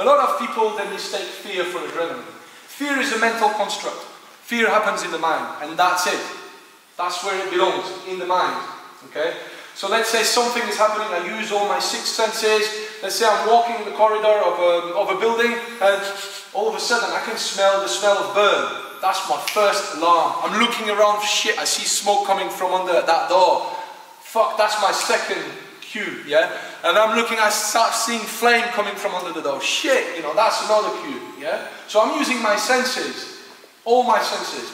A lot of people then mistake fear for adrenaline. Fear is a mental construct. Fear happens in the mind, and that's it. That's where it belongs, in the mind. Okay? So let's say something is happening, I use all my six senses. Let's say I'm walking in the corridor of a, of a building, and all of a sudden I can smell the smell of burn. That's my first alarm. I'm looking around, shit, I see smoke coming from under that door. Fuck, that's my second cue, yeah? And I'm looking, I start seeing flame coming from under the door. Shit, you know, that's another cue, yeah? So I'm using my senses, all my senses.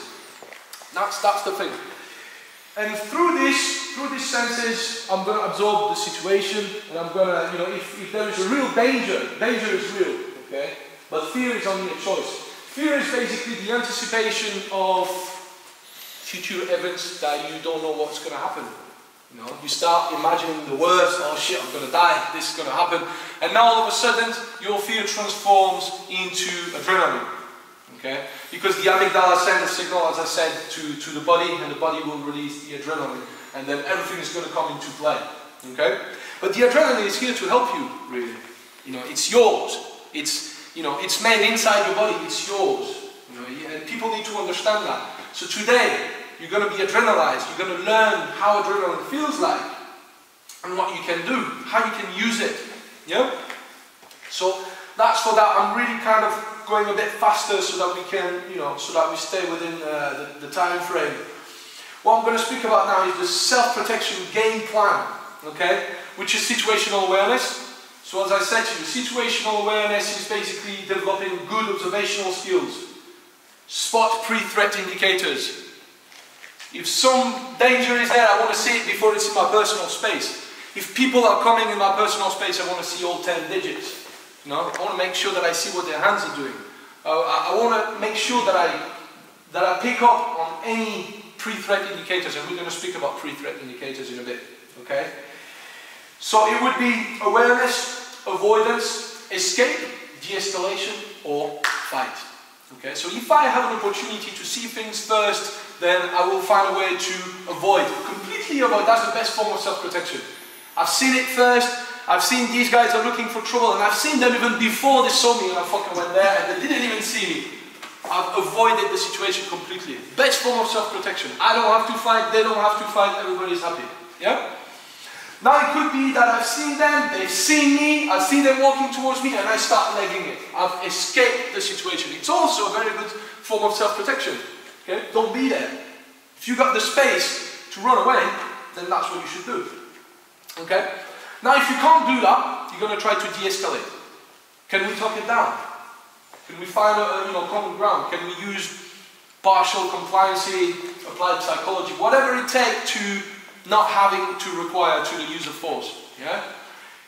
That's, that's the thing. And through this, through these senses, I'm going to absorb the situation, and I'm going to, you know, if, if there is a real danger, danger is real, okay? But fear is only a choice. Fear is basically the anticipation of future events that you don't know what's going to happen. You know, you start imagining the worst, oh shit, I'm to die, this is to happen. And now all of a sudden, your fear transforms into adrenaline. Okay? Because the amygdala sends a signal, as I said, to, to the body, and the body will release the adrenaline. And then everything is to come into play. Okay? But the adrenaline is here to help you, really. You know, it's yours. It's, you know, it's made inside your body, it's yours. You know, and people need to understand that. So today, you're going to be adrenalized. You're going to learn how adrenaline feels like and what you can do, how you can use it. Yeah? So that's for that. I'm really kind of going a bit faster so that we can, you know, so that we stay within uh, the, the time frame. What I'm going to speak about now is the self-protection game plan, okay, which is situational awareness. So as I said to you, situational awareness is basically developing good observational skills. Spot pre-threat indicators. If some danger is there, I want to see it before it's in my personal space. If people are coming in my personal space, I want to see all 10 digits. You know, I want to make sure that I see what their hands are doing. Uh, I, I want to make sure that I, that I pick up on any pre-threat indicators, and we're going to speak about pre-threat indicators in a bit. Okay? So it would be awareness, avoidance, escape, de-escalation, or fight. Okay, so if I have an opportunity to see things first, then I will find a way to avoid, completely avoid. That's the best form of self-protection. I've seen it first, I've seen these guys are looking for trouble, and I've seen them even before they saw me, and I fucking went there, and they didn't even see me. I've avoided the situation completely. Best form of self-protection. I don't have to fight, they don't have to fight, everybody's happy. Yeah? Now it could be that I've seen them, they've seen me, I've seen them walking towards me and I start legging it. I've escaped the situation. It's also a very good form of self-protection. Okay? Don't be there. If you've got the space to run away, then that's what you should do. Okay? Now if you can't do that, you're going to try to de-escalate. Can we talk it down? Can we find a, you know, common ground? Can we use partial compliancy, applied psychology, whatever it takes to not having to require to the use of force. Yeah?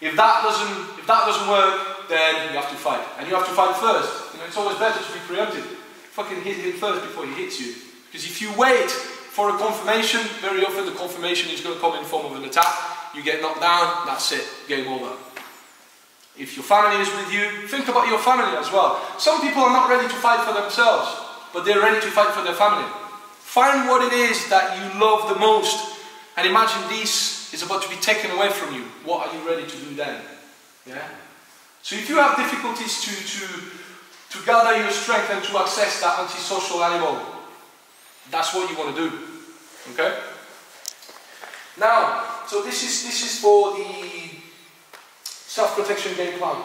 If that doesn't if that doesn't work, then you have to fight. And you have to fight first. You know, it's always better to be preemptive. Fucking hit him first before he hits you. Because if you wait for a confirmation, very often the confirmation is going to come in form of an attack. You get knocked down, that's it, game over. If your family is with you, think about your family as well. Some people are not ready to fight for themselves, but they're ready to fight for their family. Find what it is that you love the most and imagine this is about to be taken away from you. What are you ready to do then? Yeah? So if you have difficulties to, to, to gather your strength and to access that antisocial animal, that's what you want to do. Okay? Now, so this is this is for the self-protection game plan.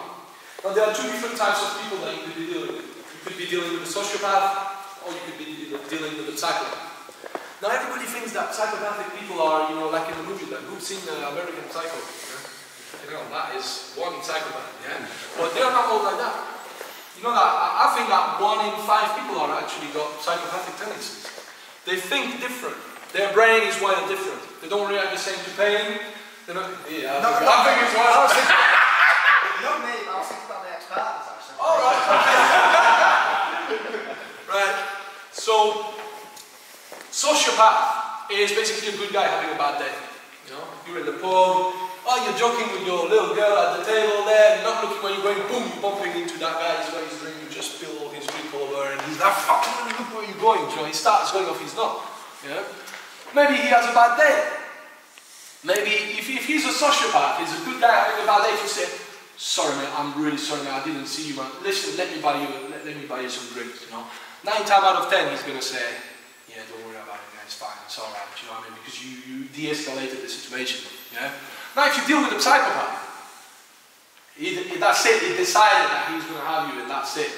Now there are two different types of people that you could be dealing with. You could be dealing with a sociopath, or you could be dealing with a psychopath. Now everybody thinks that psychopathic people are, you know, like in the movie, that who've seen the American Psycho? Yeah? You know, that is one psychopath, yeah? But they're not all like that. You know that, I think that one in five people are actually got psychopathic tendencies. They think different. Their brain is wired different. They don't react the same to pain. They're not, yeah, no, I think it's wild. Not me, I was thinking about the ex-partners actually. Alright. right. So, Sociopath is basically a good guy having a bad day. You know, you're in the pub, oh, you're joking with your little girl at the table there, you're not looking where you're going, boom, you're bumping into that guy, he's got his drink, you just spill all his drink all over, and he's like, fuck, look where you're going, you know, he starts going off, he's not. You know, Maybe he has a bad day. Maybe if, if he's a sociopath, he's a good guy having a bad day, you say, sorry mate, I'm really sorry mate, I didn't see you man. Listen, let me buy you, let, let me buy you some drinks, you know. Nine times out of ten, he's gonna say, yeah, it's fine, it's alright, you know what I mean? Because you, you de-escalated the situation, yeah. Now, if you deal with a psychopath, he, that's it, he decided that he's gonna have you, and that's it.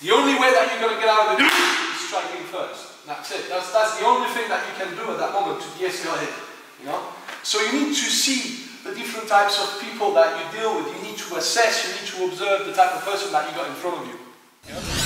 The only way that you're gonna get out of it is striking first. That's it. That's, that's the only thing that you can do at that moment to de-escalate. You know? So you need to see the different types of people that you deal with. You need to assess, you need to observe the type of person that you got in front of you. know?